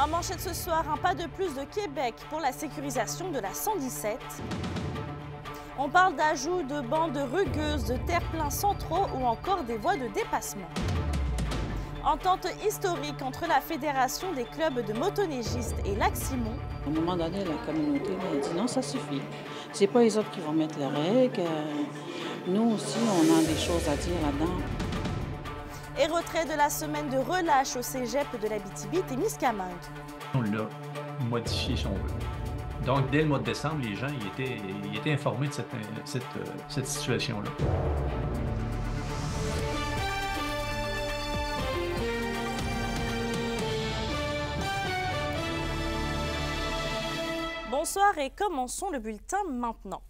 En manchette ce soir, un pas de plus de Québec pour la sécurisation de la 117. On parle d'ajout de bandes rugueuses, de terre-pleins centraux ou encore des voies de dépassement. Entente historique entre la Fédération des clubs de motoneigistes et Lac-Simon. À un moment donné, la communauté a dit non, ça suffit. C'est pas les autres qui vont mettre les règles. Euh, Nous aussi, on a des choses à dire là-dedans. Et retrait de la semaine de relâche au cégep de la BTB-Témiscamingue. On l'a modifié si on veut. Donc, dès le mois de décembre, les gens ils étaient, ils étaient informés de cette, cette, euh, cette situation-là. Bonsoir et commençons le bulletin maintenant.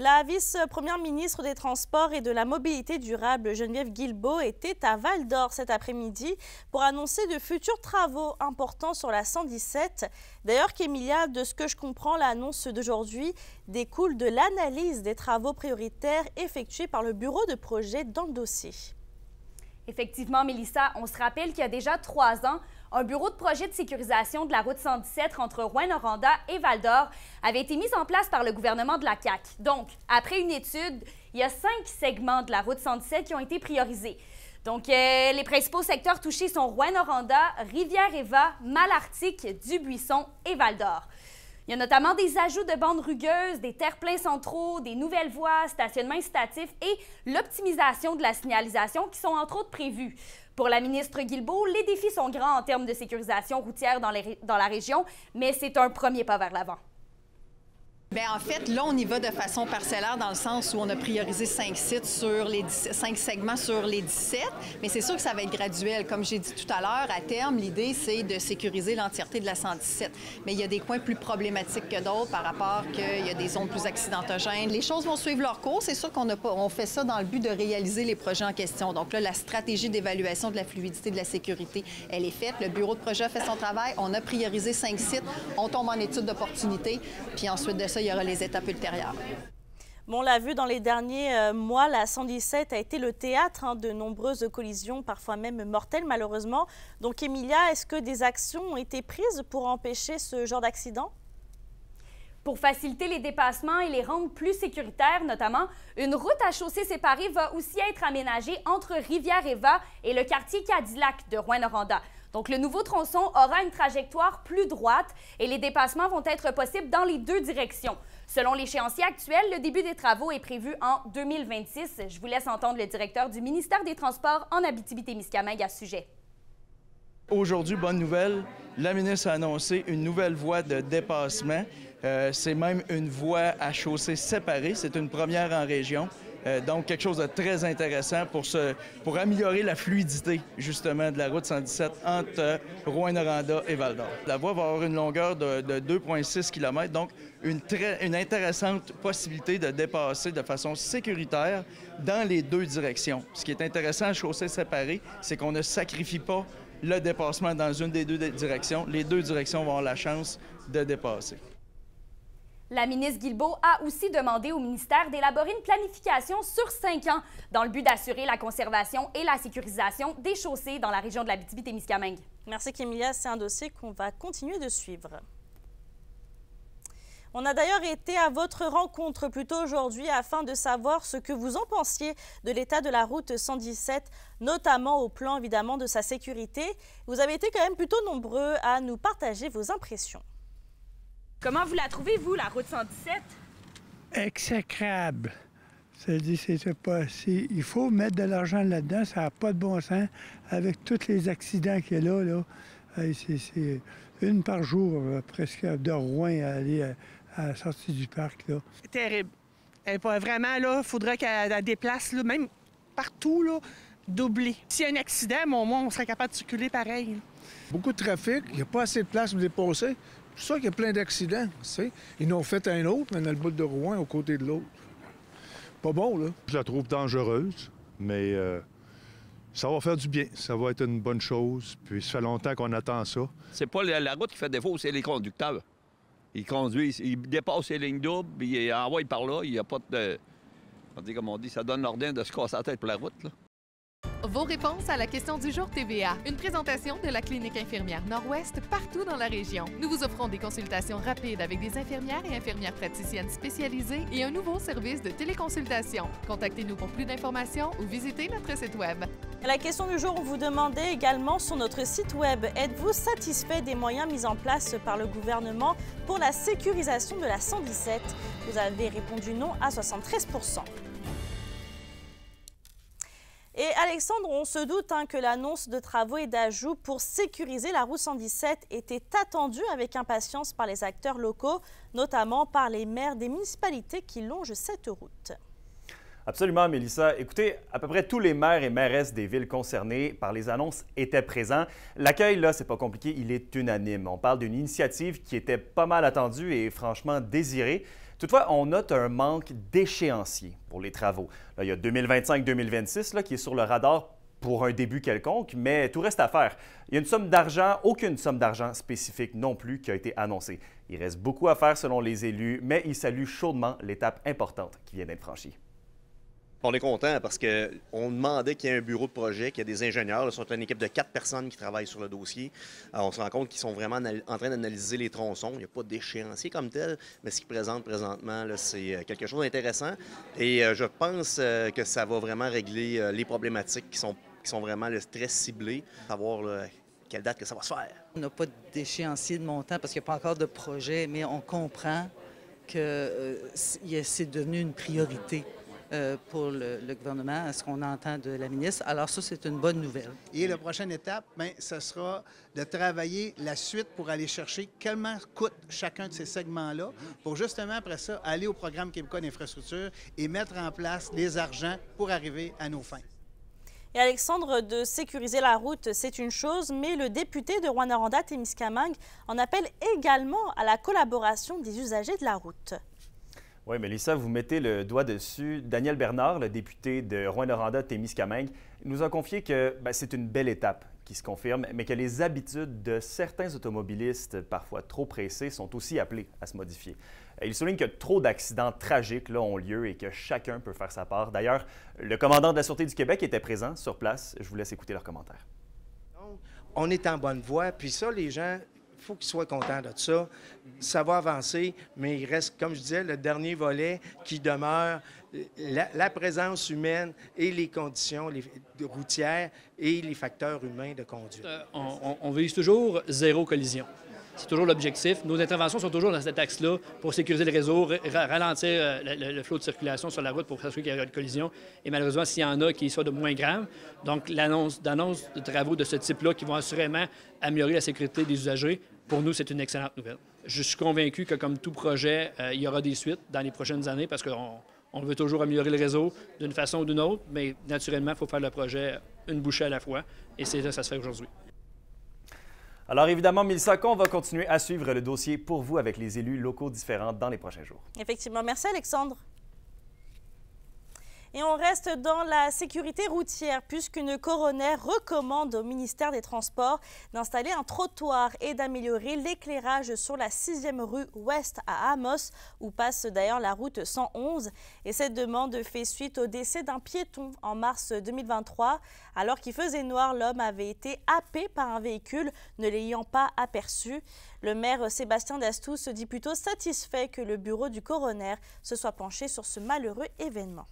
La vice-première ministre des Transports et de la Mobilité durable, Geneviève Guilbeault, était à Val d'Or cet après-midi pour annoncer de futurs travaux importants sur la 117. D'ailleurs, qu'Emilia, de ce que je comprends, l'annonce d'aujourd'hui découle de l'analyse des travaux prioritaires effectués par le bureau de projet dans le dossier. Effectivement, Mélissa, on se rappelle qu'il y a déjà trois ans, un bureau de projet de sécurisation de la route 117 entre Rouen-Noranda et Val-d'Or avait été mis en place par le gouvernement de la CAQ. Donc, après une étude, il y a cinq segments de la route 117 qui ont été priorisés. Donc, euh, les principaux secteurs touchés sont Rouen-Noranda, Rivière-Eva, Malartic, Dubuisson et Val-d'Or. Il y a notamment des ajouts de bandes rugueuses, des terre-pleins centraux, des nouvelles voies, stationnement incitatif et l'optimisation de la signalisation qui sont entre autres prévus. Pour la ministre Guilbeault, les défis sont grands en termes de sécurisation routière dans, dans la région, mais c'est un premier pas vers l'avant. Bien, en fait, là, on y va de façon parcellaire dans le sens où on a priorisé cinq sites sur les 17 cinq segments sur les 17, mais c'est sûr que ça va être graduel. Comme j'ai dit tout à l'heure, à terme, l'idée, c'est de sécuriser l'entièreté de la 117. Mais il y a des coins plus problématiques que d'autres par rapport qu'il y a des zones plus accidentogènes. Les choses vont suivre leur cours. C'est sûr qu'on pas, on fait ça dans le but de réaliser les projets en question. Donc là, la stratégie d'évaluation de la fluidité de la sécurité, elle est faite. Le bureau de projet a fait son travail. On a priorisé cinq sites. On tombe en étude d'opportunité. Puis ensuite de ça, il y aura les étapes ultérieures. Bon, on l'a vu dans les derniers euh, mois, la 117 a été le théâtre hein, de nombreuses collisions, parfois même mortelles malheureusement. Donc Emilia, est-ce que des actions ont été prises pour empêcher ce genre d'accident? Pour faciliter les dépassements et les rendre plus sécuritaires, notamment, une route à chaussée séparée va aussi être aménagée entre Rivière-Eva et le quartier Cadillac de Rouen-Noranda. Donc, le nouveau tronçon aura une trajectoire plus droite et les dépassements vont être possibles dans les deux directions. Selon l'échéancier actuel, le début des travaux est prévu en 2026. Je vous laisse entendre le directeur du ministère des Transports en Abitibi-Témiscamingue à ce sujet. Aujourd'hui, bonne nouvelle, la ministre a annoncé une nouvelle voie de dépassement. Euh, c'est même une voie à chaussée séparée. C'est une première en région. Euh, donc, quelque chose de très intéressant pour, améliorer la fluidité, justement, de la route 117 entre Rouen-Noranda et Val-d'Or. La voie va avoir une longueur de, de 2,6 km, donc une, très, une intéressante possibilité de dépasser de façon sécuritaire dans les deux directions. Ce qui est intéressant à chaussée séparée, c'est qu'on ne sacrifie pas le dépassement dans une des deux directions. Les deux directions vont avoir la chance de dépasser. La ministre Guilbeault a aussi demandé au ministère d'élaborer une planification sur cinq ans dans le but d'assurer la conservation et la sécurisation des chaussées dans la région de la témiscamingue Merci Kémilia, c'est un dossier qu'on va continuer de suivre. On a d'ailleurs été à votre rencontre plus tôt aujourd'hui afin de savoir ce que vous en pensiez de l'état de la route 117, notamment au plan évidemment de sa sécurité. Vous avez été quand même plutôt nombreux à nous partager vos impressions. Comment vous la trouvez, vous, la route 117? exécrable. C'est-à-dire, c'est pas. Il faut mettre de l'argent là-dedans, ça n'a pas de bon sens. Avec tous les accidents qu'il y a là, là c'est, c'est une par jour, euh, presque de Rouen à aller à, à la sortie du parc. Là. terrible. Elle vraiment, là, il faudrait qu'elle la déplace, là, même partout, là, doublée. S'il y a un accident, au moins, on serait capable de circuler pareil. Beaucoup de trafic, il n'y a pas assez de place pour dépasser. C'est pour ça qu'il y a plein d'accidents. tu sais. Ils n'ont fait un autre, mais dans le bout de Rouen, aux côtés de l'autre. Pas bon, là. Je la trouve dangereuse, mais euh, ça va faire du bien. Ça va être une bonne chose. Puis ça fait longtemps qu'on attend ça. C'est pas la, la route qui fait défaut, c'est les conducteurs. Ils conduisent, ils dépassent les lignes doubles, puis ils envoient par là, il n'y a pas de. On dit, comme on dit, ça donne l'ordre de se casser la tête pour la route. Là. Vos réponses à la question du jour TVA. Une présentation de la clinique infirmière Nord-Ouest partout dans la région. Nous vous offrons des consultations rapides avec des infirmières et infirmières praticiennes spécialisées et un nouveau service de téléconsultation. Contactez-nous pour plus d'informations ou visitez notre site Web. La question du jour, on vous demandait également sur notre site Web, êtes-vous satisfait des moyens mis en place par le gouvernement pour la sécurisation de la 117 Vous avez répondu non à 73 et Alexandre, on se doute hein, que l'annonce de travaux et d'ajouts pour sécuriser la route 117 était attendue avec impatience par les acteurs locaux, notamment par les maires des municipalités qui longent cette route. Absolument, Mélissa. Écoutez, à peu près tous les maires et mairesses des villes concernées par les annonces étaient présents. L'accueil, là, c'est pas compliqué, il est unanime. On parle d'une initiative qui était pas mal attendue et franchement désirée. Toutefois, on note un manque d'échéancier pour les travaux. Là, il y a 2025-2026 qui est sur le radar pour un début quelconque, mais tout reste à faire. Il y a une somme d'argent, aucune somme d'argent spécifique non plus qui a été annoncée. Il reste beaucoup à faire selon les élus, mais ils saluent chaudement l'étape importante qui vient d'être franchie. On est content parce qu'on demandait qu'il y ait un bureau de projet, qu'il y ait des ingénieurs. Ils sont une équipe de quatre personnes qui travaillent sur le dossier. on se rend compte qu'ils sont vraiment en train d'analyser les tronçons. Il n'y a pas d'échéancier comme tel, mais ce qu'ils présentent présentement, c'est euh, quelque chose d'intéressant. Et euh, je pense euh, que ça va vraiment régler les problématiques qui sont, qui sont vraiment très ciblées, savoir quelle date que ça va se faire. On n'a pas d'échéancier de montant parce qu'il n'y a pas encore de projet, mais on comprend que c'est devenu une priorité. Euh, pour le, gouvernement, à ce qu'on entend de la ministre. Alors ça, c'est une bonne nouvelle. Et la prochaine étape, bien, ce sera de travailler la suite pour aller chercher comment coûte chacun de ces segments-là, pour justement, après ça, aller au programme québécois d'infrastructure et mettre en place les argents pour arriver à nos fins. Et Alexandre, de sécuriser la route, c'est une chose, mais le député de Rwanda, Témiscamingue, en appelle également à la collaboration des usagers de la route. Oui, Mélissa, vous mettez le doigt dessus. Daniel Bernard, le député de Rouen-Noranda-Témiscamingue, nous a confié que ben, c'est une belle étape qui se confirme, mais que les habitudes de certains automobilistes, parfois trop pressés, sont aussi appelées à se modifier. Il souligne que trop d'accidents tragiques ont lieu et que chacun peut faire sa part. D'ailleurs, le commandant de la Sûreté du Québec était présent sur place. Je vous laisse écouter leurs commentaires. On est en bonne voie, puis ça, les gens, faut qu'ils soient contents de ça. Ça va avancer, mais il reste, comme je disais, le dernier volet qui demeure la, présence humaine et les conditions routières et les facteurs humains de conduite. Euh, on, on vise toujours zéro collision. C'est toujours l'objectif. Nos interventions sont toujours dans cet axe-là pour sécuriser le réseau, ralentir euh, le, flot de circulation sur la route pour s'assurer qu'il y a une collision. Et malheureusement, s'il y en a qui soient de moins graves, donc l'annonce de travaux de ce type-là qui vont assurément améliorer la sécurité des usagers, pour nous, c'est une excellente nouvelle. Je suis convaincu que comme tout projet, euh, il y aura des suites dans les prochaines années parce qu'on on veut toujours améliorer le réseau d'une façon ou d'une autre, mais naturellement, il faut faire le projet une bouchée à la fois. Et c'est ça, ça se fait aujourd'hui. Alors évidemment, Mélissa, on va continuer à suivre le dossier pour vous avec les élus locaux différents dans les prochains jours. Effectivement. Merci Alexandre. Et on reste dans la sécurité routière puisqu'une coroner recommande au ministère des Transports d'installer un trottoir et d'améliorer l'éclairage sur la 6e rue ouest à Amos où passe d'ailleurs la route 111. Et cette demande fait suite au décès d'un piéton en mars 2023. Alors qu'il faisait noir, l'homme avait été happé par un véhicule ne l'ayant pas aperçu. Le maire Sébastien Dastou se dit plutôt satisfait que le bureau du coroner se soit penché sur ce malheureux événement.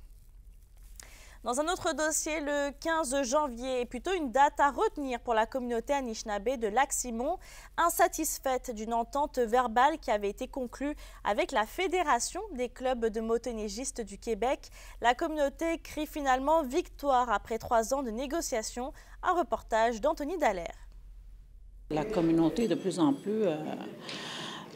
Dans un autre dossier, le 15 janvier est plutôt une date à retenir pour la communauté Anishinaabe de Lac-Simon, insatisfaite d'une entente verbale qui avait été conclue avec la Fédération des clubs de motoneigistes du Québec. La communauté crie finalement victoire après trois ans de négociations. Un reportage d'Anthony Dallaire. La communauté, de plus en plus, euh,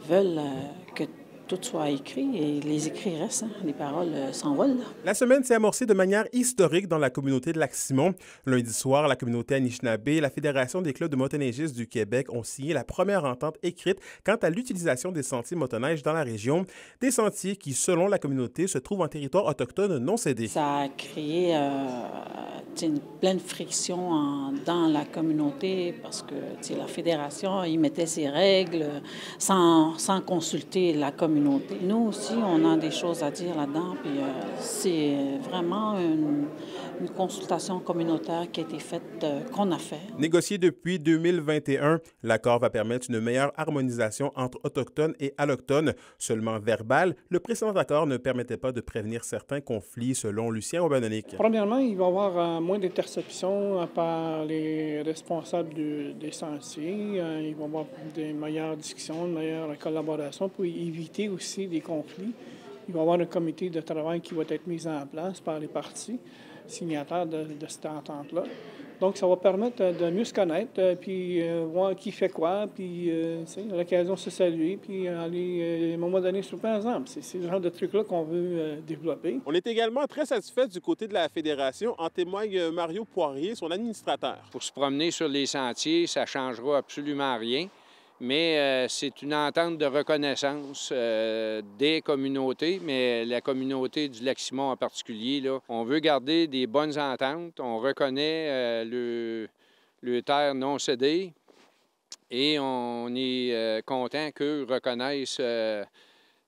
euh, que tout soit écrit et les écrits restent, hein. les paroles euh, s'envolent. La semaine s'est amorcée de manière historique dans la communauté de Lac-Simon. Lundi soir, la communauté Anishinaabe et la Fédération des clubs de motoneigistes du Québec ont signé la première entente écrite quant à l'utilisation des sentiers motoneige dans la région, des sentiers qui, selon la communauté, se trouvent en territoire autochtone non cédé. Ça a créé euh, une pleine friction dans la communauté parce que la Fédération y mettait ses règles sans, sans consulter la communauté communauté. Nous aussi, on a des choses à dire là-dedans, puis euh, c'est vraiment une, une consultation communautaire qui a été faite, euh, qu'on a fait. Négocié depuis 2021, l'accord va permettre une meilleure harmonisation entre autochtones et allochtones. Seulement verbal, le précédent accord ne permettait pas de prévenir certains conflits, selon Lucien Aubanonik. Premièrement, il va y avoir euh, moins d'interceptions par les responsables du- des sentiers. Euh, il va y avoir des meilleures discussions, une meilleure collaboration pour éviter aussi des conflits. Il va y avoir un comité de travail qui va être mis en place par les parties signataires de, de cette entente-là. Donc, ça va permettre euh, de mieux se connaître, euh, puis euh, voir qui fait quoi, puis euh, tu sais, l'occasion de se saluer, puis aller, euh, à un moment donné, souper ensemble. C'est c'est le genre de truc-là qu'on veut euh, développer. On est également très satisfait du côté de la fédération, en témoigne euh, Mario Poirier, son administrateur. Pour se promener sur les sentiers, ça ne changera absolument rien, mais euh, c'est une entente de reconnaissance euh, des communautés, mais la communauté du Lac-Simon en particulier. Là, on veut garder des bonnes ententes. On reconnaît euh, le, le terre non cédé et on est content qu'eux reconnaissent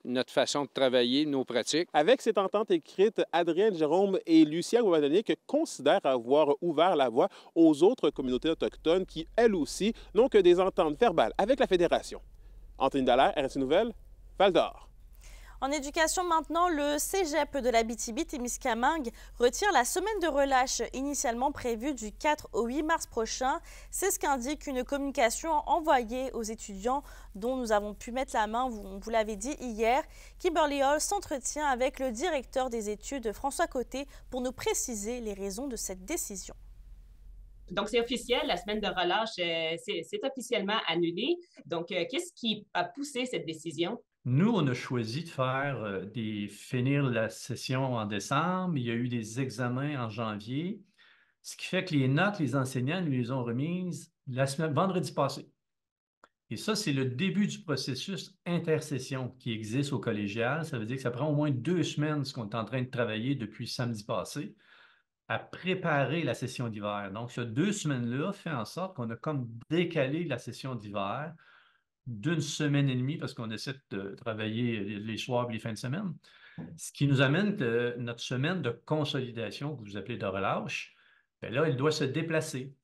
notre façon de travailler, nos pratiques. Avec cette entente écrite, Adrien Jérôme et Lucien Guadanic considèrent avoir ouvert la voie aux autres communautés autochtones qui, elles aussi, n'ont que des ententes verbales avec la Fédération. Anthony Dallaire, RSI Nouvelles, Val d'Or. En éducation maintenant, le cégep de la BTB-Témiscamingue retire la semaine de relâche initialement prévue du 4 au 8 mars prochain. C'est ce qu'indique une communication envoyée aux étudiants dont nous avons pu mettre la main, vous, vous l'avez dit hier. Kimberly Hall s'entretient avec le directeur des études, François Côté, pour nous préciser les raisons de cette décision. Donc, c'est officiel, la semaine de relâche, euh, c'est officiellement annulé. Donc, euh, qu'est-ce qui a poussé cette décision? Nous, on a choisi de faire euh, des finir la session en décembre. Il y a eu des examens en janvier, ce qui fait que les notes, les enseignants nous les ont remises la semaine, vendredi passé. Et ça, c'est le début du processus intersession qui existe au collégial. Ça veut dire que ça prend au moins deux semaines, ce qu'on est en train de travailler depuis samedi passé, à préparer la session d'hiver. Donc, ces deux semaines-là fait en sorte qu'on a comme décalé la session d'hiver d'une semaine et demie parce qu'on essaie de travailler les soirs et les fins de semaine. Ce qui nous amène que notre semaine de consolidation, que vous appelez de relâche, bien là, elle doit se déplacer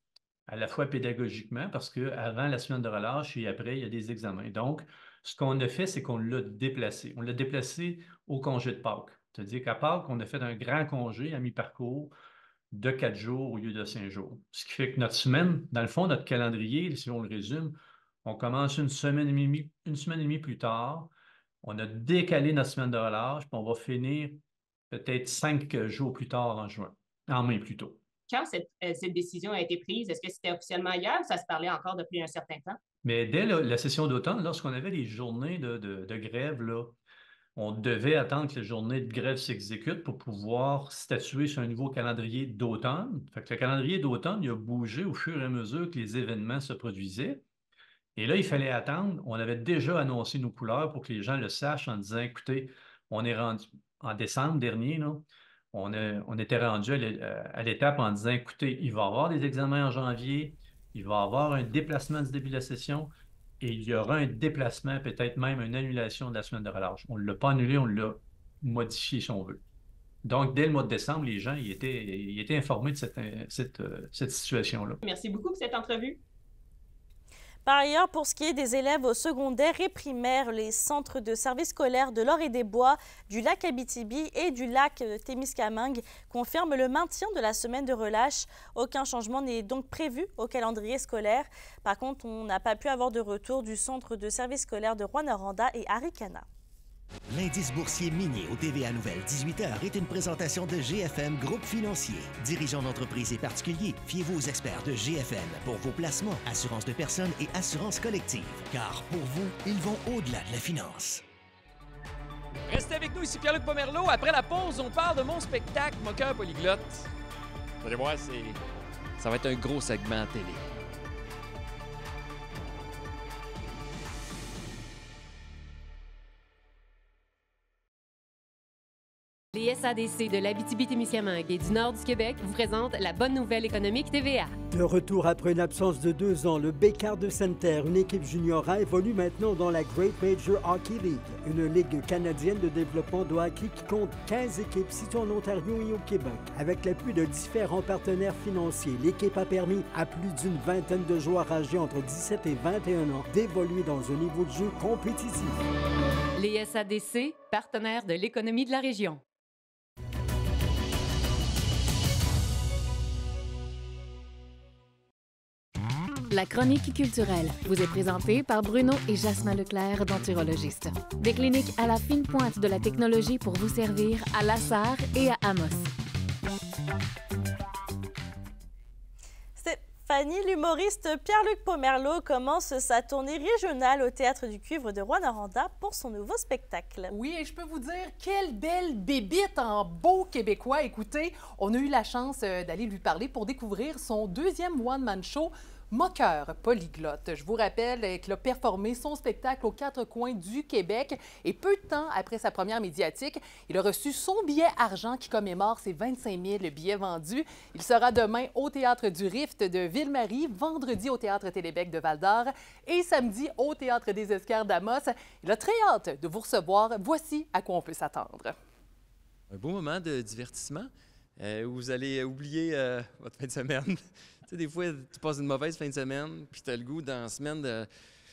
à la fois pédagogiquement parce qu'avant la semaine de relâche et après, il y a des examens. Donc, ce qu'on a fait, c'est qu'on l'a déplacé. On l'a déplacé au congé de Pâques. C'est-à-dire qu'à Pâques, on a fait un grand congé à mi-parcours de quatre jours au lieu de cinq jours. Ce qui fait que notre semaine, dans le fond, notre calendrier, si on le résume, on commence une semaine et demie, une semaine et demie plus tard. On a décalé notre semaine de relâche, puis on va finir peut-être cinq jours plus tard en juin, en mai plutôt. Quand cette, cette décision a été prise, est-ce que c'était officiellement hier ou ça se parlait encore depuis un certain temps? Mais dès la, la session d'automne, lorsqu'on avait des journées de, de- de grève, là, on devait attendre que les journées de grève s'exécutent pour pouvoir statuer sur un nouveau calendrier d'automne. Fait que le calendrier d'automne, il a bougé au fur et à mesure que les événements se produisaient. Et là, il fallait attendre. On avait déjà annoncé nos couleurs pour que les gens le sachent en disant, écoutez, on est rendu en décembre dernier, là, on, était rendu à l'é- à l'étape en disant, écoutez, il va y avoir des examens en janvier, il va y avoir un déplacement du début de la session et il y aura un déplacement, peut-être même une annulation de la semaine de relâche. On ne l'a pas annulé, on l'a modifié si on veut. Donc, dès le mois de décembre, les gens étaient, informés de cette, euh, cette situation-là. Merci beaucoup pour cette entrevue. Par ailleurs, pour ce qui est des élèves au secondaire et primaire, les centres de services scolaires de l'Or et des Bois, du lac Abitibi et du lac euh, Témiscamingue confirment le maintien de la semaine de relâche. Aucun changement n'est donc prévu au calendrier scolaire. Par contre, on n'a pas pu avoir de retour du centre de services scolaires de Rwanda et Arikana. L'indice boursier minier au TVA Nouvelle 18h est une présentation de GFM Groupe Financier. Dirigeants d'entreprises et particuliers, fiez-vous aux experts de GFM pour vos placements, assurance de personnes et assurance collective. Car pour vous, ils vont au-delà de la finance. Restez avec nous, ici Pierre-Luc Pomerleau. Après la pause, on parle de mon spectacle Moqueur Polyglotte. Vous allez voir, c'est... ça va être un gros segment télé. Les SADC de l'Abitibi-Témiscamingue et du nord du Québec vous présentent la bonne nouvelle économique TVA. De retour après une absence de deux ans, le Bécard de Sainte-Terre, une équipe junior A, évolue maintenant dans la Great Major Hockey League, une ligue canadienne de développement de hockey qui compte 15 équipes situées en Ontario et au Québec. Avec l'appui de différents partenaires financiers, l'équipe a permis à plus d'une vingtaine de joueurs âgés entre 17 et 21 ans d'évoluer dans un niveau de jeu compétitif. Les SADC, partenaires de l'économie de la région. La chronique culturelle vous est présentée par Bruno et Jasmin Leclerc, denturologistes. Des cliniques à la fine pointe de la technologie pour vous servir à Lassar et à Amos. Fanny, l'humoriste Pierre-Luc Pomerleau commence sa tournée régionale au Théâtre du Cuivre de Rouen-Noranda pour son nouveau spectacle. Oui, et je peux vous dire, quelle belle bébite en beau québécois. Écoutez, on a eu la chance euh, d'aller lui parler pour découvrir son deuxième one-man show Moqueur polyglotte. Je vous rappelle qu'il a performé son spectacle aux quatre coins du Québec et peu de temps après sa première médiatique, il a reçu son billet argent qui commémore ses 25 000 billets vendus. Il sera demain au Théâtre du Rift de Ville-Marie, vendredi au Théâtre Télébec de Val-d'Or et samedi au Théâtre des Esquerres d'Amos. Il a très hâte de vous recevoir. Voici à quoi on peut s'attendre. Un beau moment de divertissement euh, vous allez oublier euh, votre fin de semaine. Tu sais, des fois, tu passes une mauvaise fin de semaine, puis tu as le goût dans la semaine de,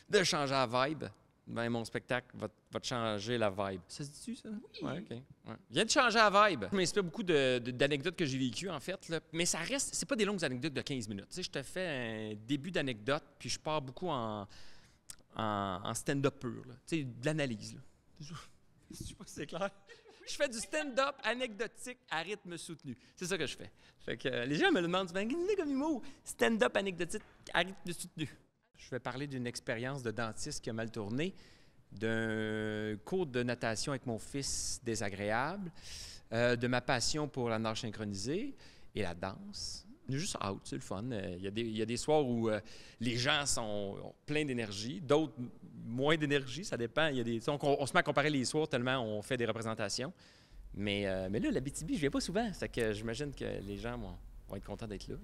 de changer la vibe. Ben, mon spectacle va, va, te changer la vibe. Ça se dit-tu, ça? Oui. Ouais, OK. Ouais. Viens de changer la vibe. Je m'inspire beaucoup d'anecdotes que j'ai vécues, en fait. Là. Mais ça reste, c'est pas des longues anecdotes de 15 minutes. Tu sais, je te fais un début d'anecdote, puis je pars beaucoup en, en, en stand-up pur. Tu sais, de l'analyse. Je sais pas si c'est clair je fais du stand-up anecdotique à rythme soutenu. C'est ça que je fais. Fait que euh, les gens me le demandent souvent, comme humour? Stand-up anecdotique à rythme soutenu. Je vais parler d'une expérience de dentiste qui a mal tourné, d'un cours de natation avec mon fils désagréable, euh, de ma passion pour la nage synchronisée et la danse. Juste out, c'est le fun. Euh, il y, a des soirs où les gens sont pleins d'énergie, d'autres moins d'énergie, ça dépend. Y a des, on, se met à comparer les soirs tellement on fait des représentations. Mais, euh, mais là, la BTB, je viens pas souvent. C'est que j'imagine que les gens vont être contents d'être là.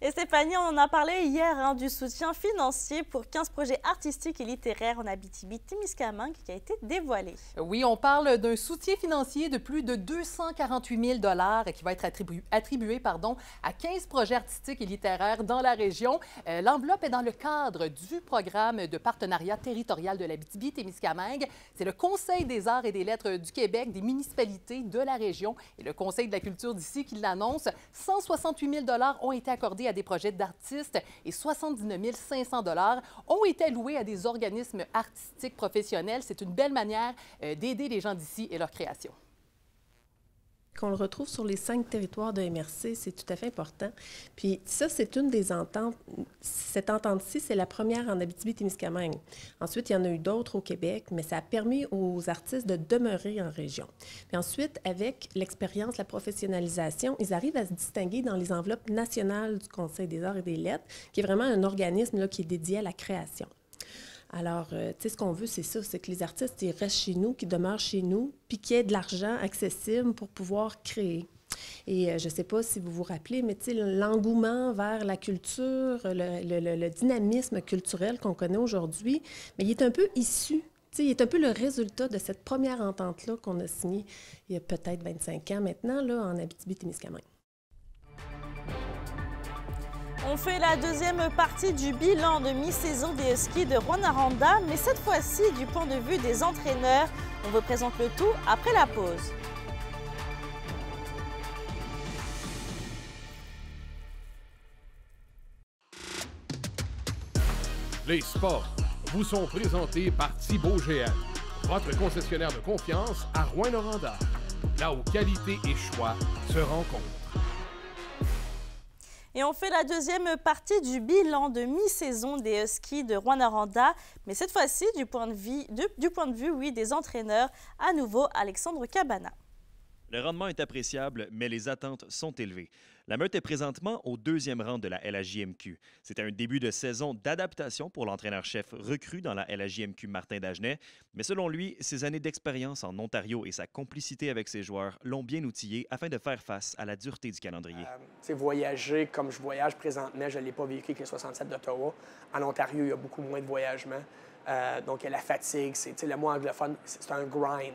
Et Stéphanie, on en a parlé hier hein, du soutien financier pour 15 projets artistiques et littéraires en Abitibi-Témiscamingue qui a été dévoilé. Oui, on parle d'un soutien financier de plus de 248 000 qui va être attribué, attribué pardon, à 15 projets artistiques et littéraires dans la région. Euh, l'enveloppe est dans le cadre du programme de partenariat territorial de l'Abitibi-Témiscamingue. C'est le Conseil des arts et des lettres du Québec, des municipalités de la région et le Conseil de la culture d'ici qui l'annonce. 168 000 ont été accordés à des projets d'artistes et 79 500 dollars ont été alloués à des organismes artistiques professionnels. C'est une belle manière euh, d'aider les gens d'ici et leur création qu'on le retrouve sur les cinq territoires de MRC, c'est tout à fait important. Puis ça, c'est une des ententes. Cette entente-ci, c'est la première en Abitibi-Témiscamingue. Ensuite, il y en a eu d'autres au Québec, mais ça a permis aux artistes de demeurer en région. Puis ensuite, avec l'expérience, la professionnalisation, ils arrivent à se distinguer dans les enveloppes nationales du Conseil des arts et des lettres, qui est vraiment un organisme là, qui est dédié à la création. Alors, euh, tu sais, ce qu'on veut, c'est ça, c'est que les artistes, ils restent chez nous, qu'ils demeurent chez nous, puis qu'il y ait de l'argent accessible pour pouvoir créer. Et euh, je ne sais pas si vous vous rappelez, mais l'engouement vers la culture, le, dynamisme culturel qu'on connaît aujourd'hui, mais il est un peu issu il est un peu le résultat de cette première entente-là qu'on a signée il y a peut-être 25 ans maintenant, là, en Abitibi-Témiscamingue. On fait la deuxième partie du bilan de mi-saison des skis de Rwanda, mais cette fois-ci du point de vue des entraîneurs. On vous présente le tout après la pause. Les sports vous sont présentés par Thibaut GM, votre concessionnaire de confiance à Rouen-Noranda, là où qualité et choix se rencontrent. Et on fait la deuxième partie du bilan de mi-saison des Huskies de Rwanda, mais cette fois-ci du point de vue, des entraîneurs. À nouveau, Alexandre Cabana. Le rendement est appréciable, mais les attentes sont élevées. La Meute est présentement au deuxième rang de la LHJMQ. C'est un début de saison d'adaptation pour l'entraîneur-chef recru dans la LHJMQ Martin Dagenet, mais selon lui, ses années d'expérience en Ontario et sa complicité avec ses joueurs l'ont bien outillé afin de faire face à la dureté du calendrier. C'est voyager comme je voyage présentement, je ne l'ai pas vécu avec les 67 d'Ottawa. En Ontario, il y a beaucoup moins de voyagement. Euh, donc, la fatigue, c'est le mot anglophone, c'est un grind.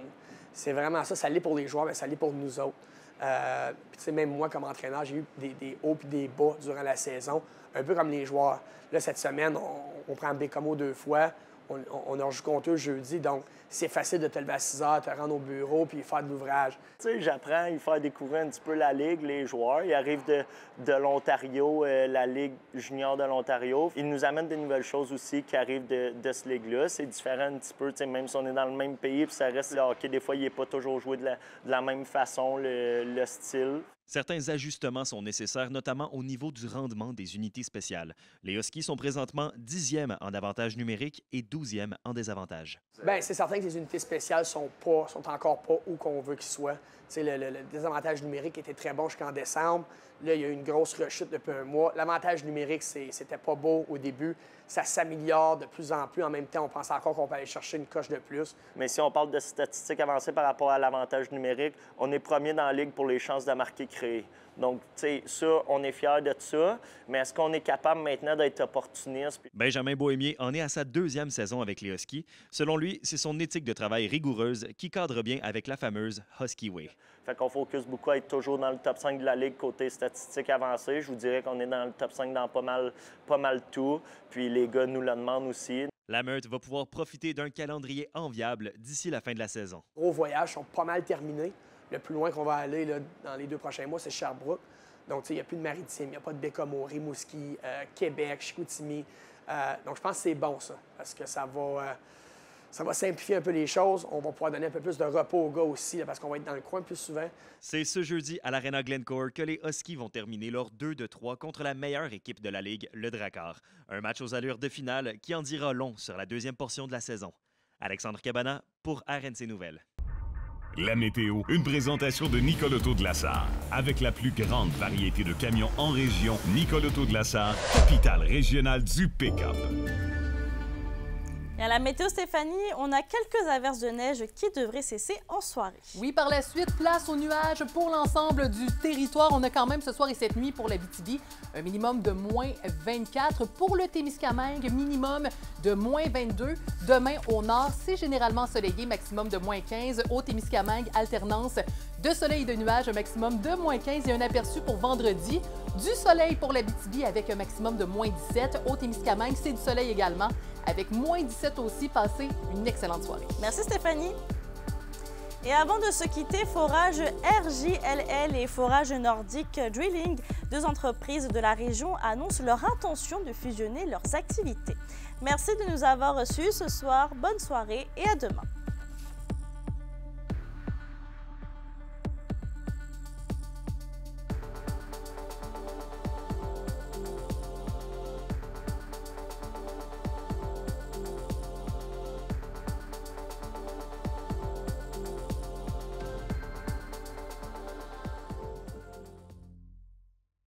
C'est vraiment ça. Ça l'est pour les joueurs, mais ça l'est pour nous autres. Euh, puis, même moi, comme entraîneur, j'ai eu des, hauts et des bas durant la saison, un peu comme les joueurs. Là, cette semaine, on, on prend Bécomo deux fois on, a rejoué contre eux jeudi, donc c'est facile de te lever à 6 heures, te rendre au bureau puis faire de l'ouvrage. Tu sais, j'apprends à y faire découvrir un petit peu la Ligue, les joueurs. Ils arrivent de, de l'Ontario, euh, la Ligue junior de l'Ontario. Ils nous amènent des nouvelles choses aussi qui arrivent de, de ce Ligue-là. C'est différent un petit peu, tu sais, même si on est dans le même pays, puis ça reste le hockey, des fois, il n'est pas toujours joué de la, même façon, le, le style. Certains ajustements sont nécessaires, notamment au niveau du rendement des unités spéciales. Les Huskies sont présentement 10e en avantage numérique et 12e en désavantage. Bien, c'est certain que les unités spéciales sont, pas, sont encore pas où qu'on veut qu'ils soient. Le, le, le, désavantage numérique était très bon jusqu'en décembre. Là, il y a eu une grosse rechute depuis un mois. L'avantage numérique, c'était pas beau au début. Ça s'améliore de plus en plus. En même temps, on pense encore qu'on peut aller chercher une coche de plus. Mais si on parle de statistiques avancées par rapport à l'avantage numérique, on est premier dans la ligue pour les chances de marquer créées. Donc, tu sais, ça, on est fiers de ça. Mais est-ce qu'on est capable maintenant d'être opportuniste? Benjamin Bohémier en est à sa deuxième saison avec les Huskies. Selon lui, c'est son éthique de travail rigoureuse qui cadre bien avec la fameuse Husky Way. Fait qu'on focus beaucoup à être toujours dans le top 5 de la Ligue côté statistiques avancées. Je vous dirais qu'on est dans le top 5 dans pas mal, pas mal tout. Puis les gars nous le demandent aussi. La Meute va pouvoir profiter d'un calendrier enviable d'ici la fin de la saison. Gros voyages sont pas mal terminés. Le plus loin qu'on va aller dans les deux prochains mois, c'est Sherbrooke. Donc, il n'y a plus de maritime, il n'y a pas de Bécomo, Rimouski, euh, Québec, Chicoutimi. Euh, donc, je pense que c'est bon, ça, parce que ça va, euh, ça va simplifier un peu les choses. On va pouvoir donner un peu plus de repos aux gars aussi, parce qu'on va être dans le coin plus souvent. C'est ce jeudi à l'Arena Glencore que les Huskies vont terminer leur 2 de 3 contre la meilleure équipe de la Ligue, le Drakkar. Un match aux allures de finale qui en dira long sur la deuxième portion de la saison. Alexandre Cabana pour RNC Nouvelles. La météo, une présentation de Nicoloto de Lassar. Avec la plus grande variété de camions en région, Nicoloto de Lassar, capitale régionale du pick-up. Et à la météo Stéphanie, on a quelques averses de neige qui devraient cesser en soirée. Oui, par la suite, place aux nuages pour l'ensemble du territoire. On a quand même ce soir et cette nuit pour la BTB un minimum de moins 24. Pour le Témiscamingue, minimum de moins 22. Demain, au nord, c'est généralement ensoleillé, maximum de moins 15. Au Témiscamingue, alternance de soleil et de nuages, un maximum de moins 15 et un aperçu pour vendredi. Du soleil pour la BTB avec un maximum de moins 17. Au Témiscamingue, c'est du soleil également avec moins 17 aussi. Passez une excellente soirée. Merci Stéphanie. Et avant de se quitter, Forage RJLL et Forage Nordique Drilling, deux entreprises de la région, annoncent leur intention de fusionner leurs activités. Merci de nous avoir reçus ce soir. Bonne soirée et à demain.